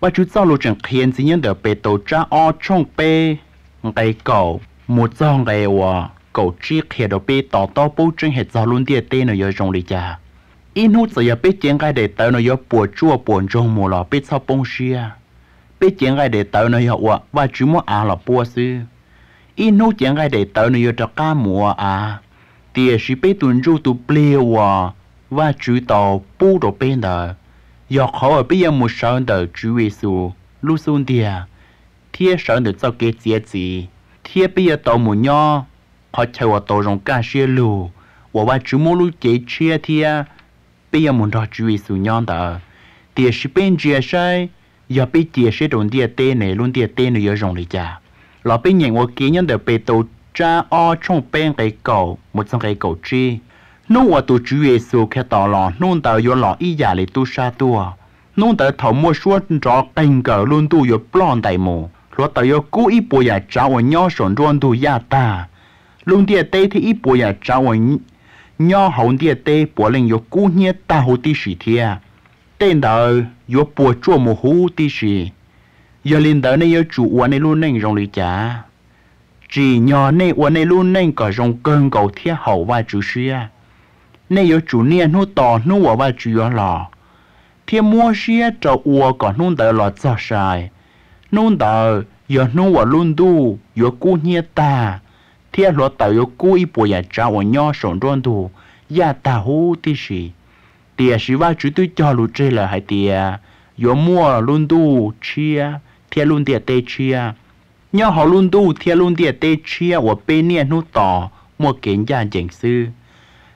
và chú sau lúc chẳng khiến gì nhân được bê tổ cha o trong bê ngày cầu một do ngày hòa cầu chi khiến được bê tỏ to bố chân hệ do luôn địa tên ở dưới trong lý cha in hút giờ bê chiến cái để tớ nó dưới bùa chua buồn trong mùa lò bê sau bông xia bê chiến cái để tớ nó dưới hòa và chú mua à là bùa sư in hút chiến cái để tớ nó dưới cho ca mùa à tiề sĩ bê tuần du tu plea hòa và chú tàu bù đồ bên đời 要好啊，不要没上的职位数，路上的，贴上的做给阶级，贴不要到么样，好才我到上干些路，我把职务路给切贴，不要没到职位数样的，电视边接晒，要被电视中的电内论的电内要用的家，老百姓我今年的被都占二冲边给狗，没种给狗吃。nung ở tu chú ye su khe tỏ lò nung tờ yo lò y giả lì tu sa tu à nung thầu mua suốt cho cành cờ luôn tu yo plon tại mù lo tờ yo cú y bùi giả cháu ở nhau sổn luôn tu ya ta luôn tia tê thì y bùi giả cháu ở nhau hồng tia tê bùa lên yo cú nhé ta hồ tí sĩ thia tên tờ yo bùa chua mù hú tí sĩ giờ lên tờ này yo chủ uống này luôn nên rong lì chả chỉ nhỏ này uống này luôn nên cả rong cơn cầu thia hậu và chú sĩ à nay yo chủ nia nu to nu wa wa chu yo lo thiên mua xia cho ua còn nu đỡ lo cho sai nu đỡ yo nu wa lun du yo cu nia ta thiên lo tờ yo cu i po ya cha wa nyo sổn rôn du ya ta hu ti shi tia shi wa chu tu cho lu chê là hai tia yo mua lun du chia thiên lun tia te chia nhớ họ luôn du thiên luôn tia te chia wa pe nia nu to mua kiến gia jeng sư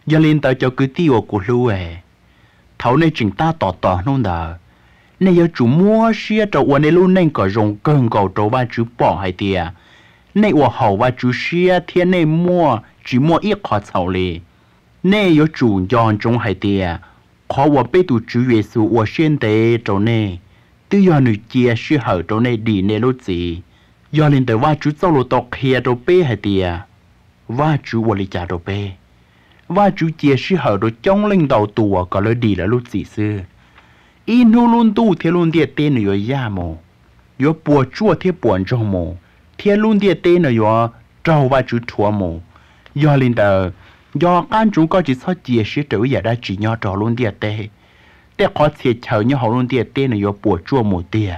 giờ lên tới cho cứ tiêu của lưu ấy thấu này chúng ta tỏ tỏ nông đó này giờ chủ mua xe cho uốn này luôn nên có dùng cơn cầu trâu ba chú bỏ hay tiệt này uốn hậu ba chú xe thiên này mua, chỉ mua ít khó chậu lì. Này giờ chủ dọn trong hay tiệt khó uốn bê tu chú Giêsu uốn xuyên tế trâu này. Tư giờ nữ chia sư hậu trâu này đi này lúc gì giờ lên tới ba chú cháu lô tọt kia trâu bê hay tiệt ba chú uốn lì trả trâu bê và chú chia sẻ hở đồ trong linh đầu tù có lời đi là lúc gì sư. In hô luôn tu theo luôn địa tên rồi ya mồ yo bùa chua theo buồn trong mồ theo luôn địa tên rồi yo trâu và chú thua mồ yo linh đầu do can chú có chỉ sao chia sẻ trở về đã chỉ nhau trò luôn địa tê. Để khó thiệt chờ nhau họ luôn địa tên rồi yo bùa chua mồ tê.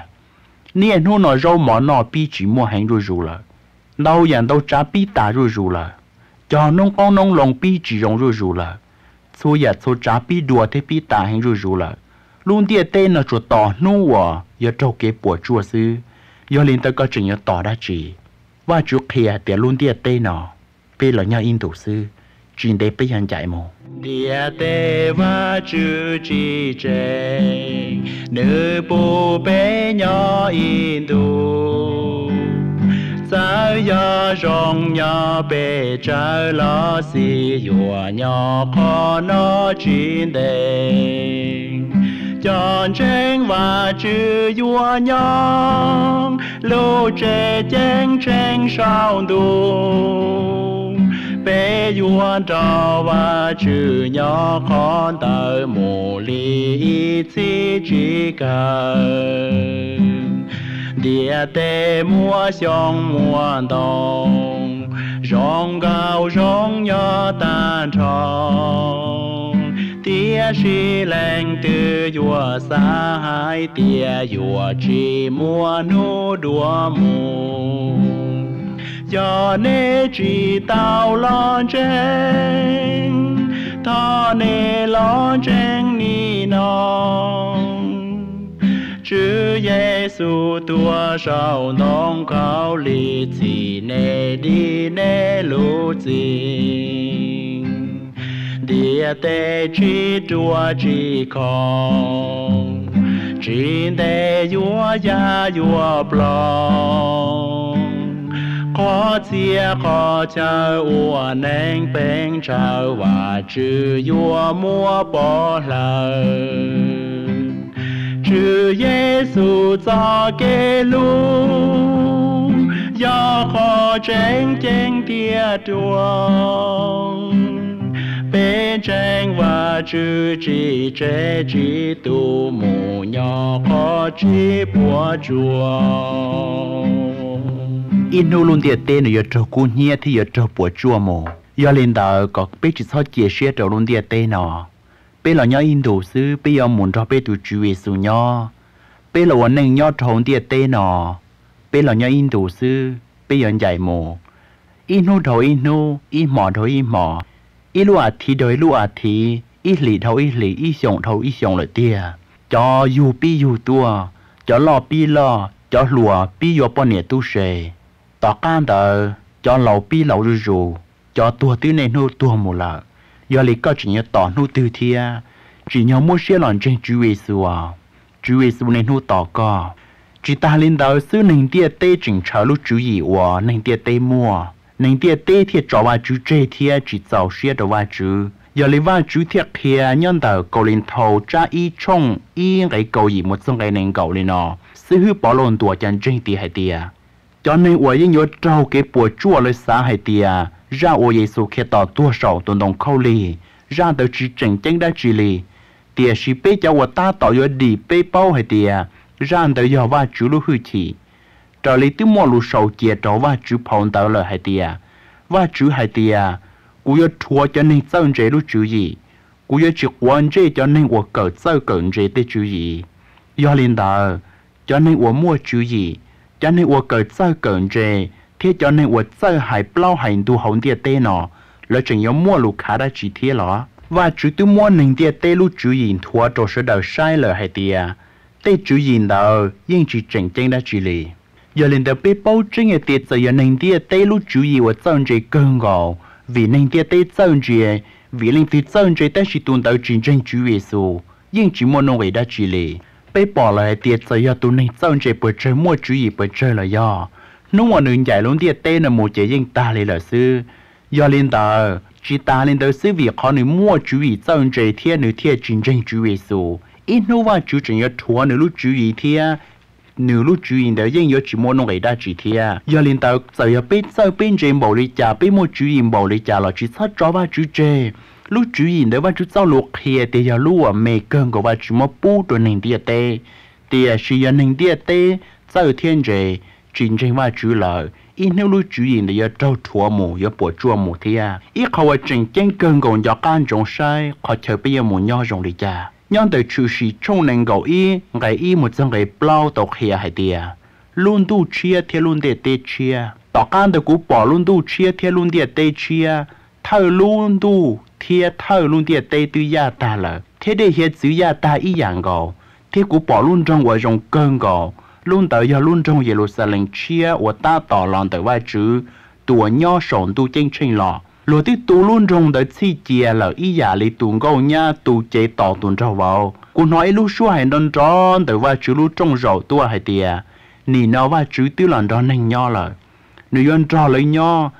Nè nó nói rau mỏ nọ bi chỉ mua hành rồi rồi là đâu dàn đâu trả bi tả rồi rồi là cho nông con nông lòng bi chỉ rong rồi rồi là số giờ số trả bi đùa thế bi tả hành rồi rồi là luôn địa tên là chỗ tỏ nô à giờ trâu kế bùa chùa sư giờ lên tới có chuyện giờ tỏ đã chỉ và chú kia để luôn địa tên nó bây là nhau in thủ sư chuyện đấy bây giờ chạy mồ địa tê và chữ chỉ trên nữ bố bé nhỏ in thủ ya rong ya bê cha la si yo nhỏ kho no chín de chọn trên và chữ yua nhỏ lô trẻ chén trên sao đủ bé yua trò và chữ nhỏ con tờ mù lý chi chỉ cần địa tê mua xong mua đồng rong gạo rong nhỏ tan tròn tia si leng từ yua sa hai tia yua chỉ mua nu đua mù cho nên chỉ tao lo chen ta nê lo chen ni non chữ Giêsu tua sao nông cao lì chỉ nê đi nê lũ gì địa tê chi chua chi con chỉ tê yua ya yua plong khó chia khó chờ ua nên bên chờ và chữ yua mua bỏ lời chữ Giêsu cho kê lu do khó tranh tranh tia chuông bên tranh và chữ chỉ trẻ chỉ tu mù nhỏ khó chỉ bùa chùa inu luôn tiệt tên ở cho cu nhia thì ở cho bùa chùa mù giờ lên đầu có biết chỉ sao chia sẻ cho luôn tiệt tên nào bây là nhớ in đồ sư bây giờ muốn cho bây tụ chú về sư nhớ bây là vấn nâng nhớ trốn địa tê nọ bây là nhớ in đồ sư bây giờ dạy mồ, in nô thôi in nô in mỏ thôi in mỏ in lúa à thì đôi lúa à thì in lì thôi in lì in sòng thôi in sòng là tia. Cho dù bi dù tua cho lo bi lo cho lúa bi dù bao nhiêu tu sề. Tỏ can tờ cho lầu bi lầu rù rù cho tua tứ này nô tua mù lợ giờ lấy có chỉ nhớ tỏ nô tư thia chỉ nhớ mua xe lòn trên chú ý à, chú ý xua này nô tỏ co chỉ ta lên đầu sư nên tia tê chỉnh chờ lúc chú ý à nên tia tê mua nên tia tê thiệt cho vào chú chơi thiệt chỉ giàu xe đồ vào chú giờ lấy vào chú thiệt kia nhân đầu cầu lên thầu cha y chung y cái cầu gì một xong cái nên cầu lên nó sư hư bỏ lộn tuổi chân trên tia hay tia cho nên tôi yên nhớ trâu cái bùa chua lấy xã hay tia ra ô Giêsu khi tỏ tua sầu tuần đồng khâu lì ra tới chỉ chỉnh chân đã chỉ lì tia chỉ bê cho tôi ta tỏ yo đi bê bao hay tia ra tới giờ và chú lúc hư chỉ trở lý tư mua lù sầu chia trở và chú phong tàu lời hay tia và chú hay tia cú yêu thua cho nên sao chế lúc chú gì cú yêu chỉ quan chế cho nên tôi cỡ sao cỡ chế tê chú gì do linh đạo cho nên tôi mua chú gì cho nên tôi cỡ sao cỡ chế thế cho nên tôi sao hay bao hành tu hồng địa tê nó là chỉ yêu mua lù khá đã chỉ thế đó và chú tư mua nền địa tê lúc chú gì thua cho sự đầu sai lời hai tia tê chú gì đầu nhưng chỉ chỉnh chân đã chỉ lì giờ lên đầu bê bao chân ở tiệt giờ nền địa tây lúc chú ý và chân chơi cơn gạo vì nền địa tây chân chơi vì linh thì chân chơi ta chỉ tuân tới chiến tranh chú số nhưng chỉ muốn nói đã chỉ lệ bê bỏ lại tiệt giờ giờ tuân nên chân bởi chơi mua chú ý bởi chơi là do nếu mà nương giải luôn tia tên là một chế dân ta lấy là sư do lên tờ chỉ ta lên tờ sư việc họ nương mua chú ý chân chơi thiên nương thiên chính tranh chú ý số ít nếu và chú chân 要拖 nữ lúc chú ý thiên nếu lúc chú ý đó dân nhưng chỉ mua nông nói đã chỉ thế do lên tờ tàu giờ giờ bên sau bên trên bảo lý trả bên mua chú ý bảo lý trả là chỉ sát cho ba chú chế lúc chú ý đó ba chú sau lúc kia thì giờ lúc à mẹ cơn của ba chú mua bù đồ nền địa tê thì chỉ giờ nền địa tê sau thiên chê chính trên ba chú là ít nếu lúc chú ý thì giờ trâu thua mù giờ bỏ chua mù thế à ít khâu ở trình chân cơn còn giờ can trồng sai khó chờ bây giờ mù nhau rồng đi cha nhân từ chủ sĩ trong nền gạo y ngày y một dân ngày bao tộc hệ hải tiề luôn tu chia theo luôn để tê chia. Tỏ can từ cú bỏ luôn tu chia theo luôn để tê chia. Thơ luôn tu theo thơ luôn để tê tư gia ta là thế để hiện chữ gia ta y dạng gạo thế cú bỏ luôn trong ở trong cơn gạo luôn tới giờ luôn trong Jerusalem, chia và ta tỏ lòng tới vai chữ tuổi nho sống tu chân trình lọ lúa tí tu luôn trong tới chi chia là ý giả dạ lý tu gấu nha, tu chế tỏ tuần trâu vào. Cô nói lúc xua hành đơn tròn tới vai chữ lúc trong rầu tu hay tiề nì nó vai chữ tiêu lần đó nên nho là nữ yon trò lấy nho,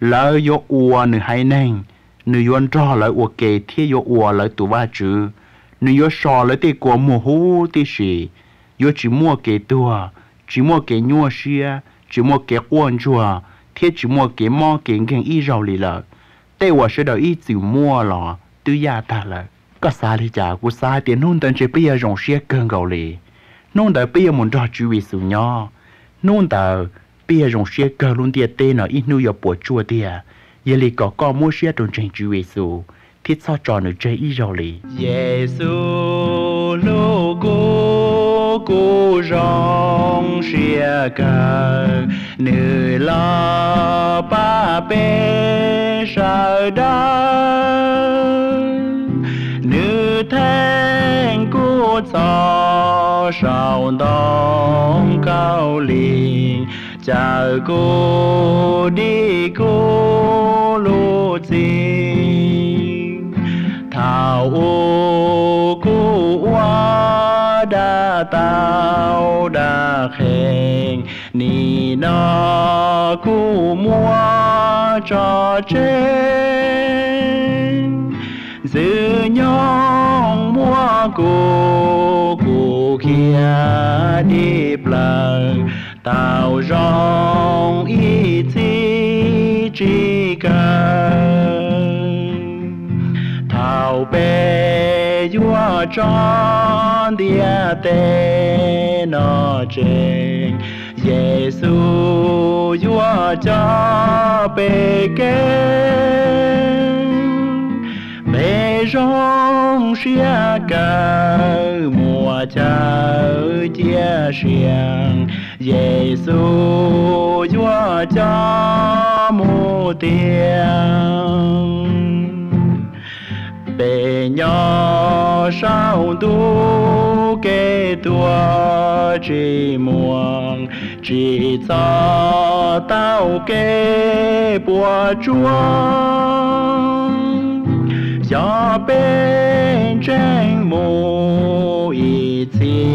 lỡ yo ua nữ hay nên nữ yon trò lấy ua kề thiết yo ua lấy tu vai chữ nữ yo sò lấy tê của mùa hú tê xì yo chỉ mua kề tua chỉ mua kề nhua xia chỉ mua kề quan chùa thế chỉ mua cái mò cái ngang y rau lì lợ tê wa sẽ đợi y chỉ mua lọ tư gia ta lợ có xa lì chả của xa tiền nôn tận chế bây giờ rong xe cơn gầu lì nôn tờ bây giờ muốn cho chú ý sự nhỏ nôn tờ bây giờ rong xe cơn luôn tiệt tê nó ít nuôi ở bộ chua tiệt giờ lì có con mua xe trong trên chú ý sự thiết sao tròn ở trên y rau lì Giê-xu lô cô cô rong xìa cờ nữ lo ba bê sợ đau nữ thanh cô cho sao đông cao liền chờ cô đi cô lô thảo ô cô hoa đa tao đa khen ni nó cô mua cho trên giữ nhong mua cô cô kia đi lần tao rong ý chí chỉ cần thảo bê vua tròn địa tê nó trên. Giêsu vua cho bê kênh bê rong xia cờ mùa chờ chia xiang Giêsu vua cho mù tiền sao tu kê tua chỉ muang chỉ cho tao kê bùa chuông gió bên trên mù ý chí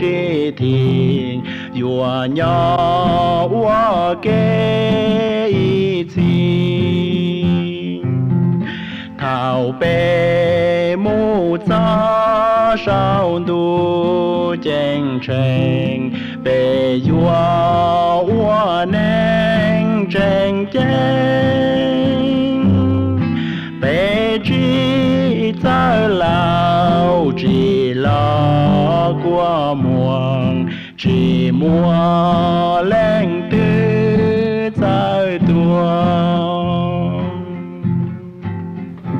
chỉ thiên yua nhỏ wa kê ý chí thảo bê mu cha sao du chen chen bề yua wa nén chen chen bề chi ta lao chỉ lo qua muang chỉ mua lên tư trái tuồng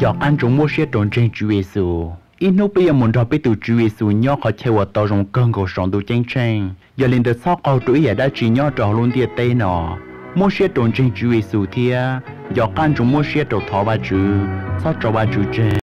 giọt ăn chúng mua xe trộn trên Chúa Giêsu ít lúc bây giờ muốn đọc biết từ Chúa xuống nhau khó chơi vào tàu rong cơn cổ sống tu chênh chênh giờ lên được sau câu tuổi giờ đã chỉ nhau trò luôn tiệt tê nọ mua xe trộn trên Chúa xuống thia giờ ăn chúng mua xe trộn thọ ba chữ sau trò ba chữ trên